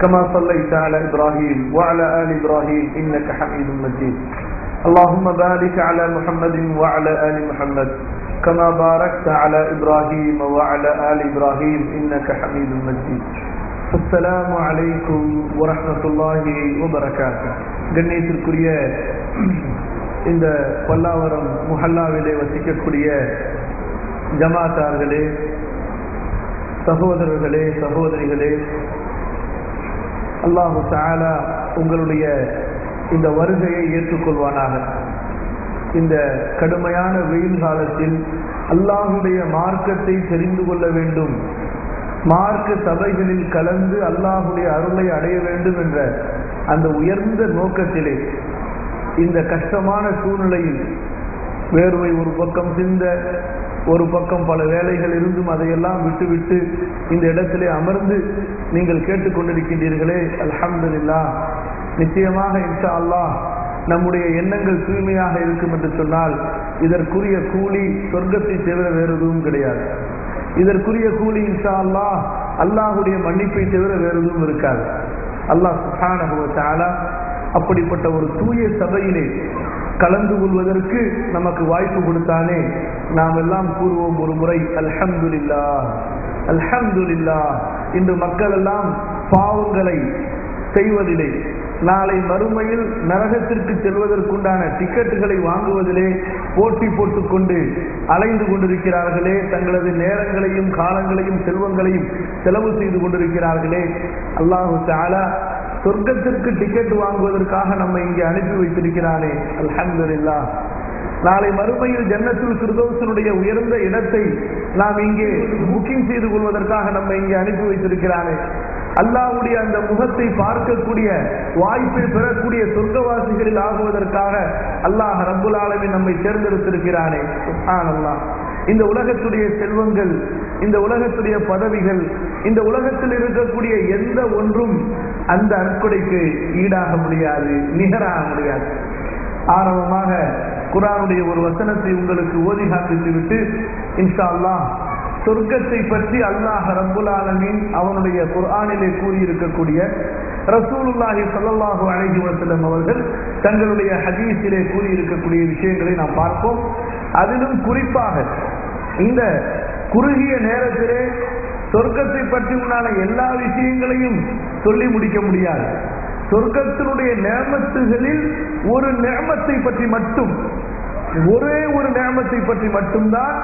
كما صليت على إبراهيم وعلى آل إبراهيم إنك حميد مجيد اللهم بارك على محمد وعلى آل محمد كما باركت على إبراهيم وعلى آل إبراهيم إنك حميد مجيد السلام عليكم ورحمة الله وبركاته கண்ணியத்திற்குரிய இந்த பல்லாவரம் முஹல்லாவிலே வசிக்கக்கூடிய ஜமாத்தார்களே சகோதரர்களே சகோதரிகளே அல்லாஹு தாலா உங்களுடைய இந்த வருகையை ஏற்றுக்கொள்வானாக. இந்த கடுமையான வெயில் காலத்தில் அல்லாஹுடைய மார்க்கத்தை தெரிந்து கொள்ள வேண்டும். மார்க்க சபைகளில் கலந்து அல்லாஹுடைய அருளை அடைய வேண்டும் என்ற அந்த உயர்ந்த நோக்கத்திலே இந்த கஷ்டமான சூழ்நிலையில் வேர்வை ஒரு பக்கம் சிந்த ஒரு பக்கம் பல வேலைகள் இருந்தும் அதையெல்லாம் விட்டுவிட்டு இந்த இடத்திலே அமர்ந்து நீங்கள் கேட்டுக்கொண்டிருக்கின்றீர்களே அல்ஹம்துலில்லா நிச்சயமாக இன்ஷா அல்லாஹ் நம்முடைய எண்ணங்கள் தூய்மையாக இருக்கும் என்று சொன்னால் இதற்குரிய கூலி சொர்க்கத்தை தவிர வேறு எதுவும் கிடையாது. இதற்குரிய கூலி இன்ஷா அல்லாஹ் அல்லாஹுடைய மன்னிப்பை தவிர வேறு எதுவும் இருக்காது. அல்லாஹ் சுஹான அப்படிப்பட்ட ஒரு தூய சபையிலே கலந்து கொள்வதற்கு நமக்கு வாய்ப்பு கொடுத்தானே நாம் எல்லாம் கூறுவோம் ஒரு முறை அல்ஹம்துல்லா அல்ஹம்துல்லா இன்று மக்கள் எல்லாம் பாவங்களை செய்வதிலே நாளை மறுமையில் நரகத்திற்கு செல்வதற்குண்டான டிக்கெட்டுகளை வாங்குவதிலே போட்டி போட்டுக்கொண்டு அலைந்து கொண்டிருக்கிறார்களே தங்களது நேரங்களையும் காலங்களையும் செல்வங்களையும் செலவு செய்து கொண்டிருக்கிறார்களே. அல்லாஹு தாலா சொர்க்கத்திற்கு டிக்கெட் வாங்குவதற்காக நம்ம இங்கே அனுப்பி வைத்திருக்கிறானே. அல்ஹம்துல்லா நாளை மறுமையில் ஜன்னத்தில் கிருதோசனுடைய உயர்ந்த இடத்தை நாம் இங்கே புக்கிங் செய்து கொள்வதற்காக நம்ம இங்கே அனுப்பி வைத்திருக்கிறாரே அல்லாவுடைய அந்த முகத்தை பார்க்கக்கூடிய வாய்ப்பை பெறக்கூடிய சொர்க்கவாசிகளில் ஆகுவதற்காக அல்லாஹ் ரப்புல் ஆலமின் நம்மை தேர்ந்தெடுத்திருக்கிறானே. ஆனல்லா இந்த உலகத்துடைய செல்வங்கள் இந்த உலகத்துடைய பதவிகள் இந்த உலகத்தில் இருக்கக்கூடிய எந்த ஒன்றும் அந்த அற்கொடைக்கு ஈடாக முடியாது நிகராக முடியாது. ஆரம்பமாக குரானுடைய ஒரு வசனத்தை உங்களுக்கு ஓதி காண்பித்து விட்டு இன்ஷா அல்லாஹ் சொர்க்கத்தை பற்றி அல்லாஹ் ரப்புல் ஆலமின் அவனுடைய குர்ஆனிலே கூறியிருக்கக்கூடிய ரசூலுல்லாஹி சல்லாஹூ அழகி வசலம் அவர்கள் தங்களுடைய ஹதீஸிலே கூறியிருக்கக்கூடிய விஷயங்களை நாம் பார்ப்போம். அதிலும் குறிப்பாக இந்த குறுகிய நேரத்திலே சொர்க்கத்தை பற்றி உண்டான எல்லா விஷயங்களையும் சொல்லி முடிக்க முடியாது. சொர்க்கத்தினுடைய நேமத்துகளில் ஒரு நேமத்தை பற்றி மட்டும் ஒரே ஒரு நேமத்தை பற்றி மட்டும்தான்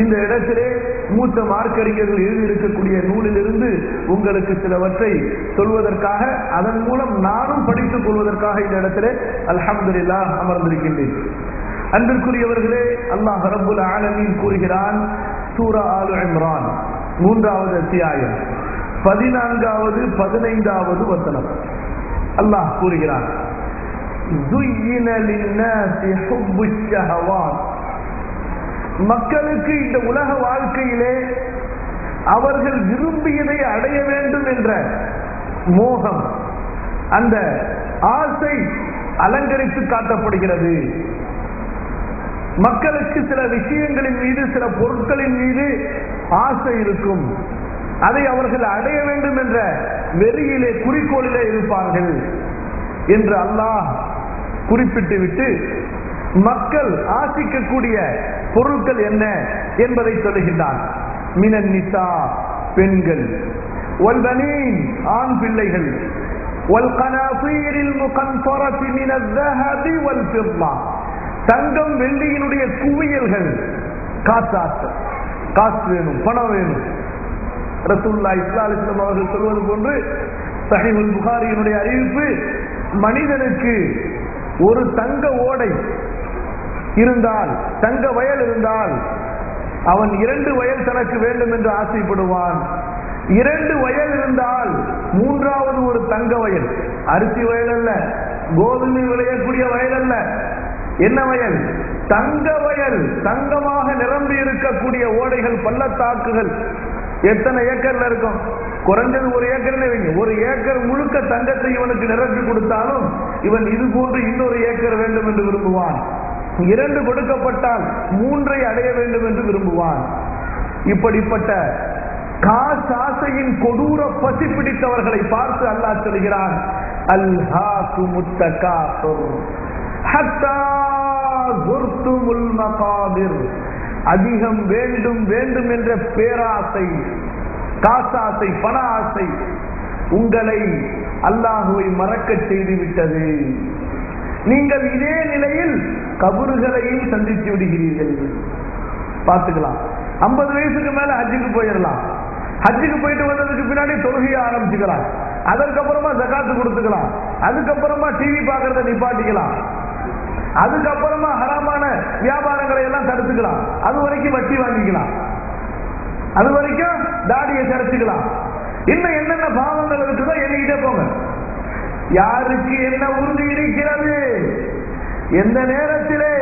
இந்த இடத்திலே மூத்த மார்க்கறிஞர்கள் எழுதியிருக்கக்கூடிய நூலிலிருந்து உங்களுக்கு சிலவற்றை சொல்வதற்காக அதன் மூலம் நானும் படித்துக் கொள்வதற்காக இந்த இடத்திலே அல்ஹம்துல்லா அமர்ந்திருக்கின்றேன். அன்பிற்குரியவர்களே அல்லாஹ் ரபுல் ஆலமின் கூறுகிறான் சூரா ஆலு இம்ரான் மூன்றாவது அத்தியாயம் பதினான்காவது பதினைந்தாவது வசனம். அல்லாஹ் கூறுகிறான். மக்களுக்கு இந்த உலக வாழ்க்கையிலே அவர்கள் விரும்பியதை அடைய வேண்டும் என்ற மோகம் அந்த ஆசை அலங்கரித்து காட்டப்படுகிறது. மக்களுக்கு சில விஷயங்களின் மீது சில பொருட்களின் மீது ஆசை இருக்கும். அதை அவர்கள் அடைய வேண்டும் என்ற வெறியிலே குறிக்கோளிலே இருப்பார்கள் என்று அல்லாஹ் குறிப்பிட்டு விட்டு மக்கள் ஆசிக்கக்கூடிய பொருட்கள் என்ன என்பதை சொல்லுகின்றான். மினன் நிசா பெண்கள். ஆண் பிள்ளைகள். தங்கம் வெள்ளியினுடைய குவியல்கள். காசு காசு வேணும் பணம் வேணும். ரசூல்லா இஸ்லாலிஸ்லம் அவர்கள் சொல்வது போன்று சஹிபுல் புகாரியினுடைய அறிவிப்பு மனிதனுக்கு ஒரு தங்க ஓடை இருந்தால் தங்க வயல் இருந்தால் அவன் இரண்டு வயல் தனக்கு வேண்டும் என்று ஆசைப்படுவான். இரண்டு வயல் இருந்தால் மூன்றாவது ஒரு தங்க வயல். அரிசி வயல் அல்ல கோதுமை விளையக்கூடிய வயல் அல்ல. என்ன வயல்? தங்க வயல் தங்கமாக நிரம்பி இருக்கக்கூடிய ஓடைகள் பள்ளத்தாக்குகள். எத்தனை ஏக்கர்ல இருக்கும்? குறைஞ்சது ஒரு ஏக்கர்னு வைங்க. ஒரு ஏக்கர் முழுக்க தங்கத்தை இவனுக்கு நிரப்பி கொடுத்தாலும் இவன் இது போன்று இன்னொரு ஏக்கர் வேண்டும் என்று விரும்புவான். இரண்டு கொடுக்கப்பட்டால் மூன்றை அடைய வேண்டும் என்று விரும்புவான். இப்படிப்பட்ட காசாசையின் கொடூர பசி பிடித்தவர்களை பார்த்து அல்லாஹ் சொல்கிறான் அல்ஹாக்கு முத்தகாசுர் ஹத்தா அதிகம் வேண்டும் வேண்டும் என்ற பேராசை காசாசை பண ஆசை உங்களை அல்லாஹுவை மறக்கச் செய்து விட்டது நீங்கள் இதே நிலையில் கபறுகளையும் சந்தித்து விடுகிறீர்கள். பார்த்துக்கலாம். ஐம்பது வயசுக்கு மேல ஹஜ்ஜுக்கு போயிடலாம். ஹஜ்ஜுக்கு போயிட்டு வந்ததுக்கு பின்னாடி தொழுகையை ஆரம்பிச்சுக்கலாம். அதற்கப்புறமா ஜகாத்து கொடுத்துக்கலாம். அதுக்கப்புறமா டிவி பார்க்கறத நிப்பாட்டிக்கலாம். அதுக்கப்புறமா ஹராமான வியாபாரங்களை எல்லாம் தடுத்துக்கலாம். அது வரைக்கும் வட்டி வாங்கிக்கலாம். அது வரைக்கும் தாடியை தடுத்துக்கலாம். இன்னும் என்னென்ன பாவங்கள் இருக்குதோ எண்ணிக்கிட்டே போங்க. யாருக்கு என்ன உறுதி இருக்கிறது? எந்த நேரத்திலே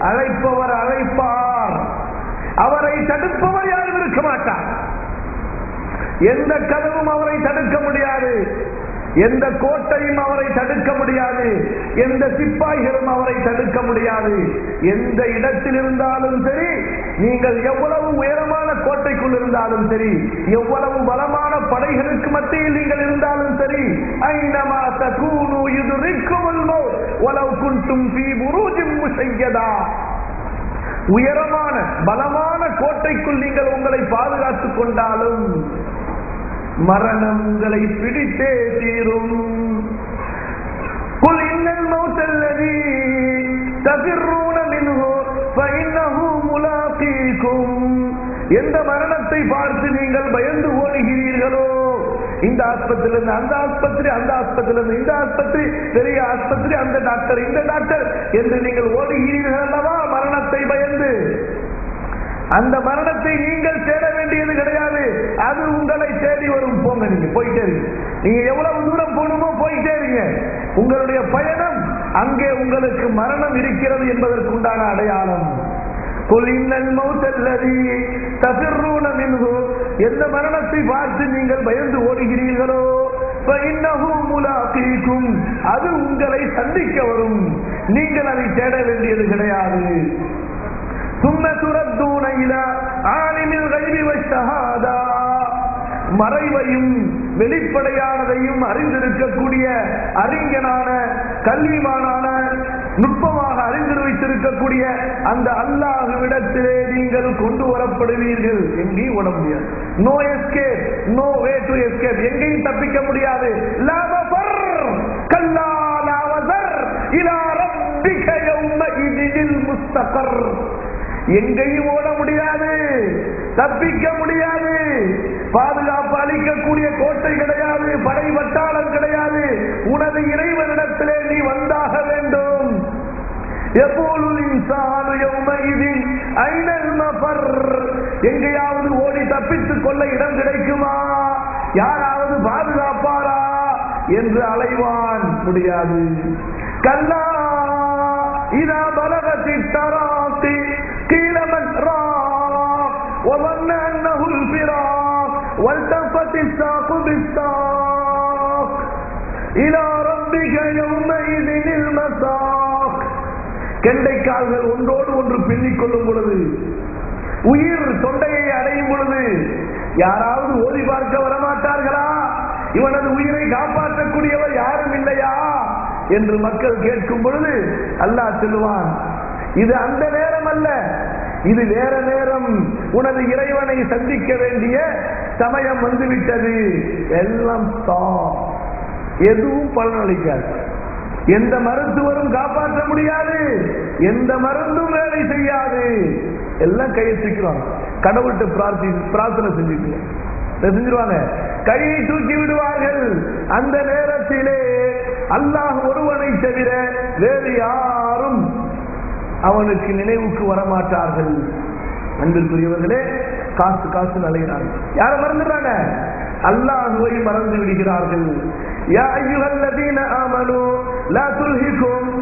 அழைப்பவர் அழைப்பார். அவரை தடுப்பவர் யாரும் இருக்க மாட்டார். எந்த கதவும் அவரை தடுக்க முடியாது. எந்த கோட்டையும் அவரை தடுக்க முடியாது. எந்த சிப்பாய்களும் அவரை தடுக்க முடியாது. எந்த இடத்தில் இருந்தாலும் சரி நீங்கள் எவ்வளவு உயரமான கோட்டைக்குள் இருந்தாலும் சரி எவ்வளவு பலமான படைகளுக்கு மத்தியில் நீங்கள் இருந்தாலும் சரி ஐநமா தகூனு யுதுரிக்குமுல் மௌத் வலவ் குன்தும் ஃபீ புரூஜின் செய்யதா உயரமான பலமான கோட்டைக்குள் நீங்கள் உங்களை பாதுகாத்துக் கொண்டாலும் மரணம் உங்களை பிடித்தே தீரும். குல் இன்னல் மௌத்தல்லதி தஃபிர்ரூன மின்ஹு ஃபஇன்னஹு முலாகீக்கும் எந்த மரணத்தை பார்த்து நீங்கள் பயந்து ஓடுகிறீர்களோ இந்த ஆஸ்பத்திரில இருந்து அந்த ஆஸ்பத்திரி அந்த ஆஸ்பத்திரில இந்த ஆஸ்பத்திரி பெரிய ஆஸ்பத்திரி அந்த டாக்டர் இந்த டாக்டர் என்று நீங்கள் ஓடுகிறீர்கள் அல்லவா மரணத்தை பயந்து? அந்த மரணத்தை நீங்கள் தேட அது உங்களை தேடி வரும் போங்க நீங்க போயிட்டே இருங்க. நீங்க எவ்வளவு தூரம் போகணுமோ போயிட்டே இருங்க. உங்களுடைய பயணம் அங்கே உங்களுக்கு மரணம் இருக்கிறது என்பதற்குண்டான அடையாளம். எந்த மரணத்தை பார்த்து நீங்கள் பயந்து ஓடுகிறீர்களோ அது உங்களை சந்திக்க வரும். நீங்கள் அதை தேட வேண்டியது கிடையாது. சும்ம துரத்தூனையில ஆணிமில் கைவி வச்சா மறைவையும் வெளிப்படையானதையும் அறிந்திருக்கக்கூடிய அறிஞனான கல்விமானான நுட்பமாக அறிந்து வைத்திருக்கக்கூடிய அந்த அல்லாஹுவிடத்திலே நீங்கள் கொண்டு வரப்படுவீர்கள். எங்கேயும் ஓட முடியாது. No escape no way to escape எங்கேயும் தப்பிக்க முடியாது. எங்கேயும் ஓட முடியாது. தப்பிக்க முடியாது. பாதுகாப்பு கோட்டை கிடையாது படை வட்டாளம் கிடையாது. உனது இறைவனிடத்திலே நீ வந்தாக வேண்டும். எப்போது எங்கேயாவது ஓடி தப்பித்துக் கொள்ள இடம் கிடைக்குமா? யாராவது பாதுகாப்பாரா? என்று அலைவான் முடியாது. கல்லா இதா பலகத்தி தராத்தி பின்னிக் கொள்ளும் பொழுது உயிர் தொண்டையை அடையும் பொழுது யாராவது ஓதி பார்க்க வரமாட்டார்களா? இவனது உயிரை காப்பாற்றக்கூடியவர் யாரும் இல்லையா? என்று மக்கள் கேட்கும் பொழுது அல்லாஹ் சொல்லுவான் இது அந்த நேரம் அல்ல இது வேற நேரம். உனது இறைவனை சந்திக்க வேண்டிய சமயம் வந்துவிட்டது. எல்லாம் எதுவும் பலனளிக்காது. எந்த மருத்துவரும் காப்பாற்ற முடியாது. எந்த மருந்தும் வேலை செய்யாது. எல்லாம் கையை தூக்கிடுவாங்க. கடவுள்கிட்ட பிரார்த்தி பிரார்த்தனை செஞ்சுட்டு. செஞ்சிருவாங்க. கையை தூக்கி விடுவார்கள். அந்த நேரத்திலே அல்லாஹ் ஒருவனை தவிர வேறு யாரும் அவனுக்கு நினைவுக்கு வரமாட்டார்கள். அன்பிற்குரியவர்களே காசு காசு அலைகிறார்கள் யார மறந்துடுறாங்க? அல்லாஹுவை மறந்து விடுகிறார்கள். யா ஐயுகல்லதீன ஆமனு لا تلهكم